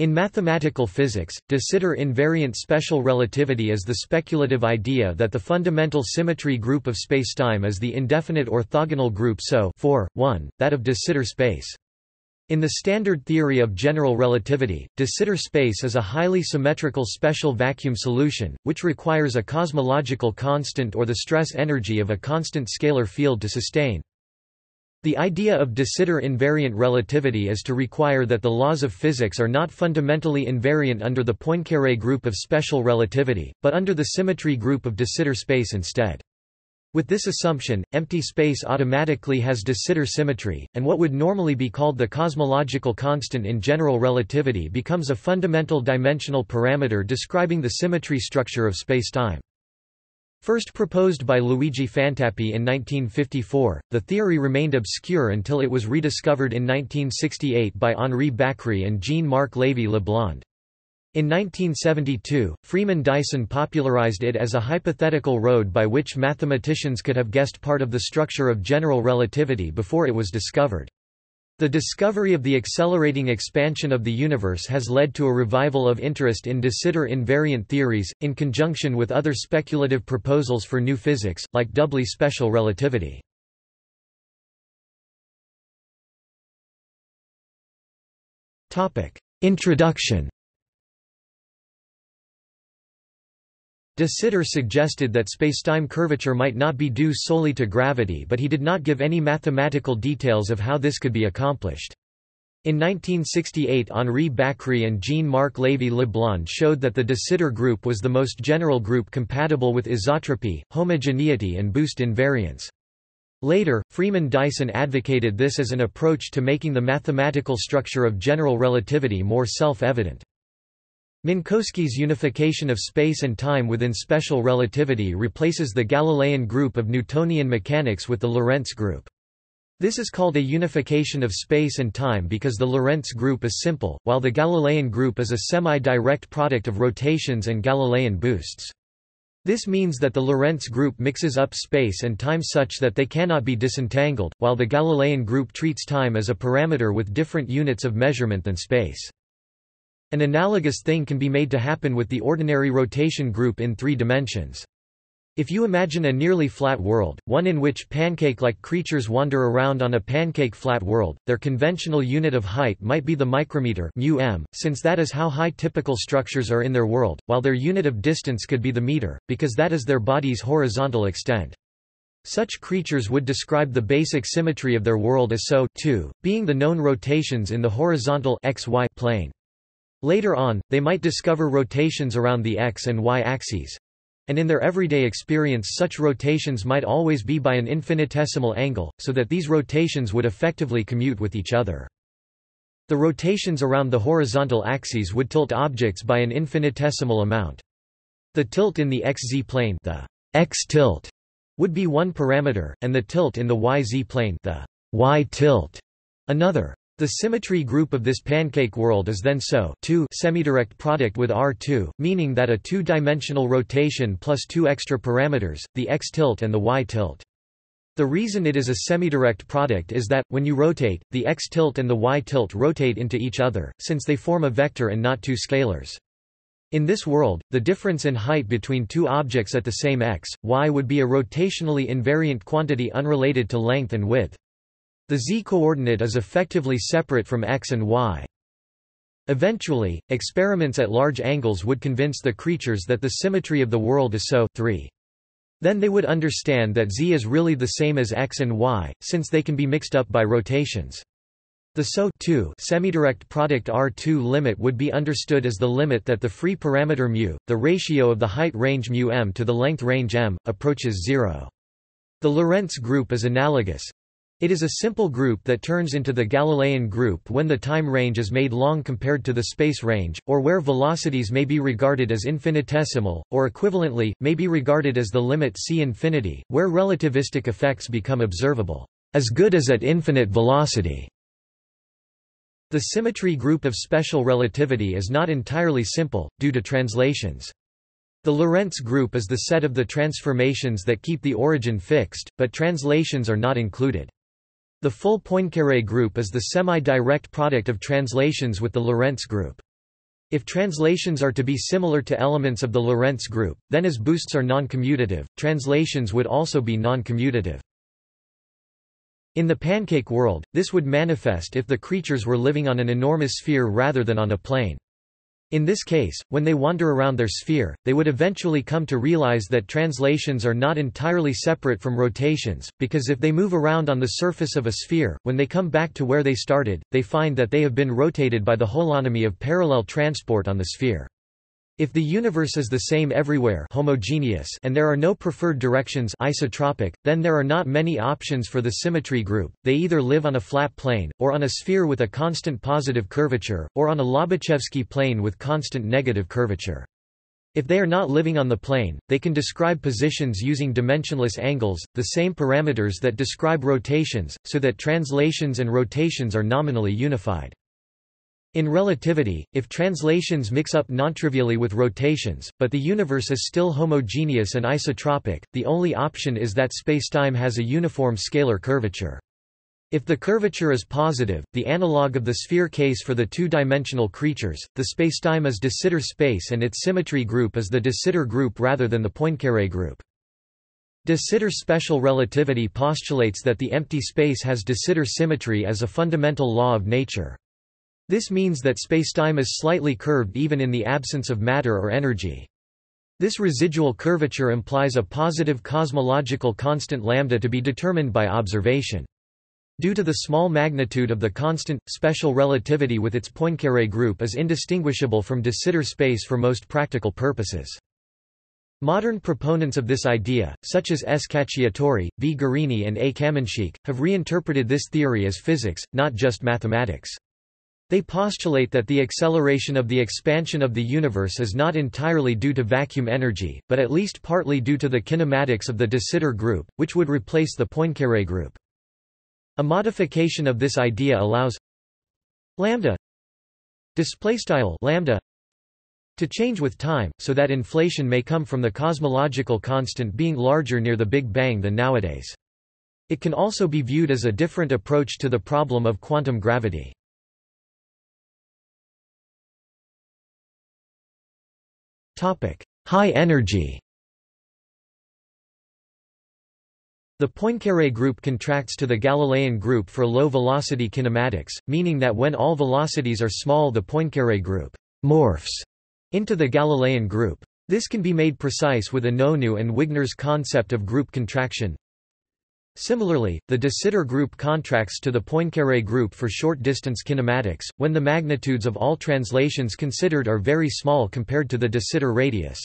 In mathematical physics, de Sitter invariant special relativity is the speculative idea that the fundamental symmetry group of spacetime is the indefinite orthogonal group SO 4, 1, that of de Sitter space. In the standard theory of general relativity, de Sitter space is a highly symmetrical special vacuum solution, which requires a cosmological constant or the stress energy of a constant scalar field to sustain. The idea of de Sitter invariant relativity is to require that the laws of physics are not fundamentally invariant under the Poincaré group of special relativity, but under the symmetry group of de Sitter space instead. With this assumption, empty space automatically has de Sitter symmetry, and what would normally be called the cosmological constant in general relativity becomes a fundamental dimensional parameter describing the symmetry structure of spacetime. First proposed by Luigi Fantappiè in 1954, the theory remained obscure until it was rediscovered in 1968 by Henri Bacri and Jean-Marc Lévy-Leblond. In 1972, Freeman Dyson popularized it as a hypothetical road by which mathematicians could have guessed part of the structure of general relativity before it was discovered. The discovery of the accelerating expansion of the universe has led to a revival of interest in de Sitter invariant theories, in conjunction with other speculative proposals for new physics, like doubly special relativity. Introduction De Sitter suggested that spacetime curvature might not be due solely to gravity but he did not give any mathematical details of how this could be accomplished. In 1968 Henri Bacri and Jean-Marc Lévy-Leblond showed that the de Sitter group was the most general group compatible with isotropy, homogeneity and boost invariance. Later, Freeman Dyson advocated this as an approach to making the mathematical structure of general relativity more self-evident. Minkowski's unification of space and time within special relativity replaces the Galilean group of Newtonian mechanics with the Lorentz group. This is called a unification of space and time because the Lorentz group is simple, while the Galilean group is a semi-direct product of rotations and Galilean boosts. This means that the Lorentz group mixes up space and time such that they cannot be disentangled, while the Galilean group treats time as a parameter with different units of measurement than space. An analogous thing can be made to happen with the ordinary rotation group in three dimensions. If you imagine a nearly flat world, one in which pancake-like creatures wander around on a pancake-flat world, their conventional unit of height might be the micrometer μm, since that is how high typical structures are in their world, while their unit of distance could be the meter, because that is their body's horizontal extent. Such creatures would describe the basic symmetry of their world as SO two, being the known rotations in the horizontal xy plane. Later on, they might discover rotations around the x and y axes. And in their everyday experience such rotations might always be by an infinitesimal angle, so that these rotations would effectively commute with each other. The rotations around the horizontal axes would tilt objects by an infinitesimal amount. The tilt in the xz plane the x tilt would be one parameter, and the tilt in the yz plane the y tilt another. The symmetry group of this pancake world is then SO two semidirect product with R2, meaning that a two-dimensional rotation plus two extra parameters, the x tilt and the y tilt. The reason it is a semidirect product is that, when you rotate, the x tilt and the y tilt rotate into each other, since they form a vector and not two scalars. In this world, the difference in height between two objects at the same x, y would be a rotationally invariant quantity unrelated to length and width. The z-coordinate is effectively separate from x and y. Eventually, experiments at large angles would convince the creatures that the symmetry of the world is so 3. Then they would understand that z is really the same as x and y, since they can be mixed up by rotations. The SO semidirect product R2 limit would be understood as the limit that the free parameter μ, the ratio of the height range μm to the length range m, approaches zero. The Lorentz group is analogous. It is a simple group that turns into the Galilean group when the time range is made long compared to the space range, or where velocities may be regarded as infinitesimal, or equivalently, may be regarded as the limit c infinity, where relativistic effects become observable, as good as at infinite velocity. The symmetry group of special relativity is not entirely simple, due to translations. The Lorentz group is the set of the transformations that keep the origin fixed, but translations are not included. The full Poincaré group is the semi-direct product of translations with the Lorentz group. If translations are to be similar to elements of the Lorentz group, then as boosts are non-commutative, translations would also be non-commutative. In the pancake world, this would manifest if the creatures were living on an enormous sphere rather than on a plane. In this case, when they wander around their sphere, they would eventually come to realize that translations are not entirely separate from rotations, because if they move around on the surface of a sphere, when they come back to where they started, they find that they have been rotated by the holonomy of parallel transport on the sphere. If the universe is the same everywhere homogeneous and there are no preferred directions isotropic, then there are not many options for the symmetry group, they either live on a flat plane, or on a sphere with a constant positive curvature, or on a Lobachevsky plane with constant negative curvature. If they are not living on the plane, they can describe positions using dimensionless angles, the same parameters that describe rotations, so that translations and rotations are nominally unified. In relativity, if translations mix up nontrivially with rotations, but the universe is still homogeneous and isotropic, the only option is that spacetime has a uniform scalar curvature. If the curvature is positive, the analog of the sphere case for the two-dimensional creatures, the spacetime is de Sitter space and its symmetry group is the de Sitter group rather than the Poincaré group. De Sitter special relativity postulates that the empty space has de Sitter symmetry as a fundamental law of nature. This means that spacetime is slightly curved even in the absence of matter or energy. This residual curvature implies a positive cosmological constant lambda to be determined by observation. Due to the small magnitude of the constant, special relativity with its Poincaré group is indistinguishable from de Sitter space for most practical purposes. Modern proponents of this idea, such as S. Cacciatori, V. Gorini and A. Kamenshchik, have reinterpreted this theory as physics, not just mathematics. They postulate that the acceleration of the expansion of the universe is not entirely due to vacuum energy, but at least partly due to the kinematics of the de Sitter group, which would replace the Poincaré group. A modification of this idea allows lambda lambda to change with time, so that inflation may come from the cosmological constant being larger near the Big Bang than nowadays. It can also be viewed as a different approach to the problem of quantum gravity. High energy The Poincaré group contracts to the Galilean group for low-velocity kinematics, meaning that when all velocities are small the Poincaré group morphs into the Galilean group. This can be made precise with Inonu and Wigner's concept of group contraction. Similarly, the de Sitter group contracts to the Poincaré group for short-distance kinematics, when the magnitudes of all translations considered are very small compared to the de Sitter radius.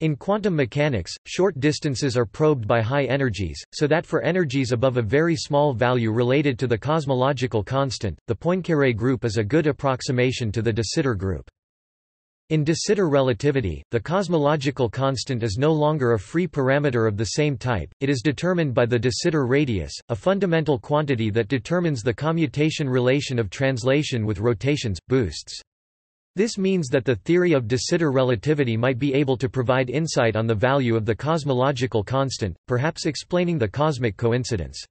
In quantum mechanics, short distances are probed by high energies, so that for energies above a very small value related to the cosmological constant, the Poincaré group is a good approximation to the de Sitter group. In de Sitter relativity, the cosmological constant is no longer a free parameter of the same type, it is determined by the de Sitter radius, a fundamental quantity that determines the commutation relation of translation with rotations, boosts. This means that the theory of de Sitter relativity might be able to provide insight on the value of the cosmological constant, perhaps explaining the cosmic coincidence.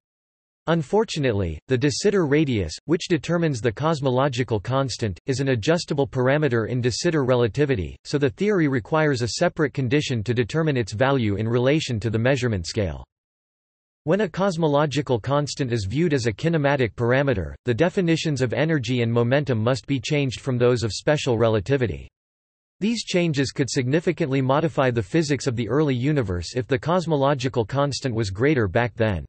Unfortunately, the de Sitter radius, which determines the cosmological constant, is an adjustable parameter in de Sitter relativity, so the theory requires a separate condition to determine its value in relation to the measurement scale. When a cosmological constant is viewed as a kinematic parameter, the definitions of energy and momentum must be changed from those of special relativity. These changes could significantly modify the physics of the early universe if the cosmological constant was greater back then.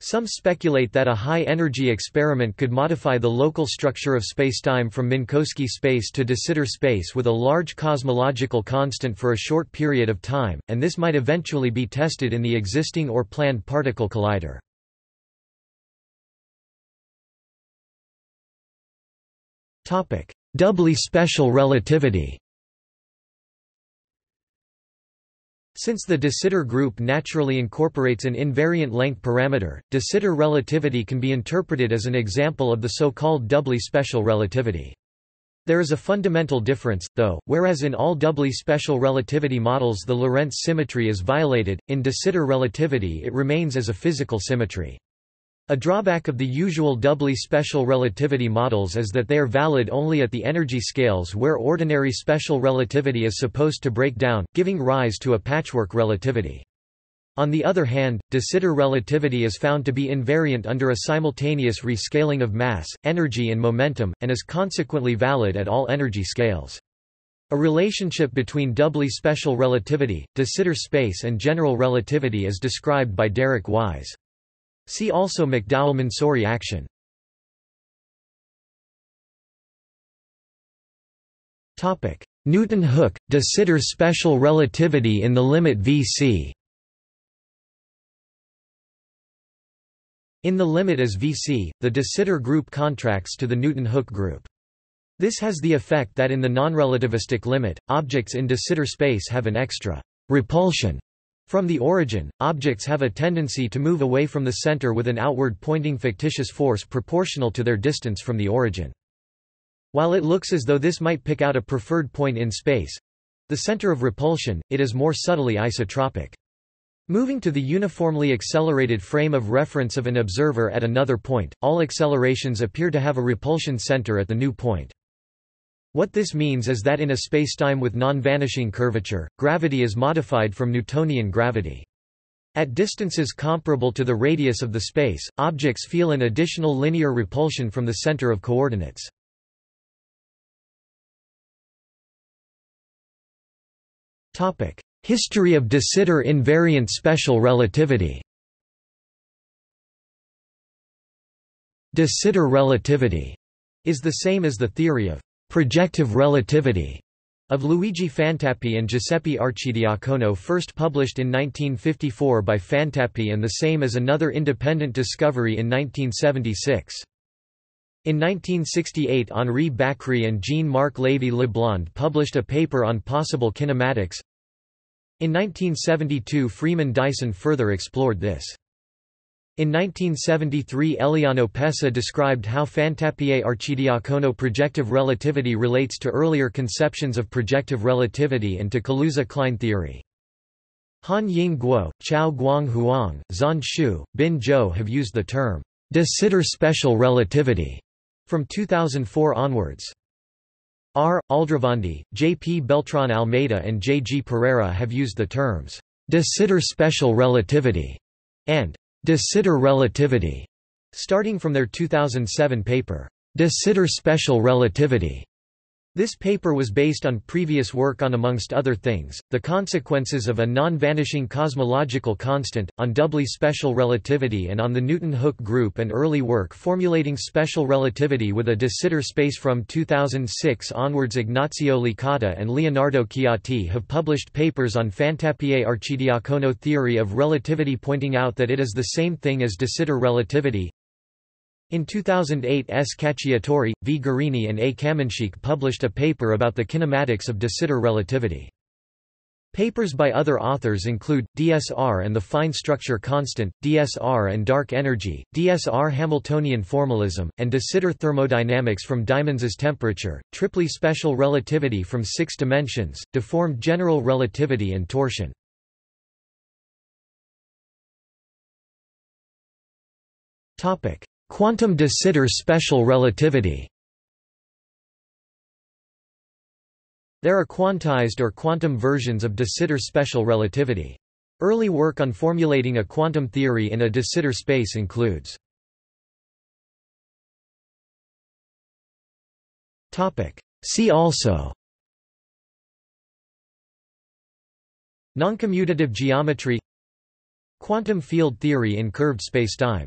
Some speculate that a high-energy experiment could modify the local structure of spacetime from Minkowski space to de Sitter space with a large cosmological constant for a short period of time, and this might eventually be tested in the existing or planned particle collider. Doubly special relativity Since the de Sitter group naturally incorporates an invariant length parameter, de Sitter relativity can be interpreted as an example of the so-called doubly special relativity. There is a fundamental difference, though, whereas in all doubly special relativity models the Lorentz symmetry is violated, in de Sitter relativity it remains as a physical symmetry. A drawback of the usual doubly special relativity models is that they are valid only at the energy scales where ordinary special relativity is supposed to break down, giving rise to a patchwork relativity. On the other hand, de Sitter relativity is found to be invariant under a simultaneous rescaling of mass, energy and momentum, and is consequently valid at all energy scales. A relationship between doubly special relativity, de Sitter space and general relativity is described by Derek Wise. See also MacDowell-Mansouri action. Newton-Hooke, de Sitter special relativity in the limit Vc In the limit as Vc, the de Sitter group contracts to the Newton-Hooke group. This has the effect that in the nonrelativistic limit, objects in de Sitter space have an extra repulsion from the origin, objects have a tendency to move away from the center with an outward-pointing fictitious force proportional to their distance from the origin. While it looks as though this might pick out a preferred point in space—the center of repulsion, it is more subtly isotropic. Moving to the uniformly accelerated frame of reference of an observer at another point, all accelerations appear to have a repulsion center at the new point. What this means is that in a spacetime with non-vanishing curvature, gravity is modified from Newtonian gravity. At distances comparable to the radius of the space, objects feel an additional linear repulsion from the center of coordinates. History of de Sitter invariant special relativity De Sitter relativity is the same as the theory of projective relativity of Luigi Fantappiè and Giuseppe Arcidiacono first published in 1954 by Fantappiè and the same as another independent discovery in 1976. In 1968 Henri Bacri and Jean-Marc Lévy Leblond published a paper on possible kinematics. In 1972 Freeman Dyson further explored this. In 1973 Eliano Pessa described how Fantappiè Arcidiacono projective relativity relates to earlier conceptions of projective relativity and to Kaluza-Klein theory. Han Ying Guo, Chao Guang Huang, Zhan Xu, Bin Zhou have used the term de Sitter special relativity from 2004 onwards. R. Aldrovandi, J. P. Beltran Almeida and J. G. Pereira have used the terms de Sitter special relativity and De Sitter relativity, starting from their 2007 paper, De Sitter special relativity. This paper was based on previous work on amongst other things, the consequences of a non-vanishing cosmological constant, on doubly special relativity and on the Newton-Hooke group and early work formulating special relativity with a de Sitter space from 2006 onwards. Ignazio Licata and Leonardo Chiatti have published papers on Fantappiè-Arcidiacono theory of relativity pointing out that it is the same thing as de Sitter relativity, in 2008 S. Cacciatori, V. Gorini and A. Kamenshchik published a paper about the kinematics of de Sitter relativity. Papers by other authors include, DSR and the fine structure constant, DSR and dark energy, DSR Hamiltonian formalism, and de Sitter thermodynamics from diamonds temperature, triply special relativity from six dimensions, deformed general relativity and torsion. Quantum de Sitter special relativity There are quantized or quantum versions of de Sitter special relativity. Early work on formulating a quantum theory in a de Sitter space includes See also Noncommutative geometry Quantum field theory in curved spacetime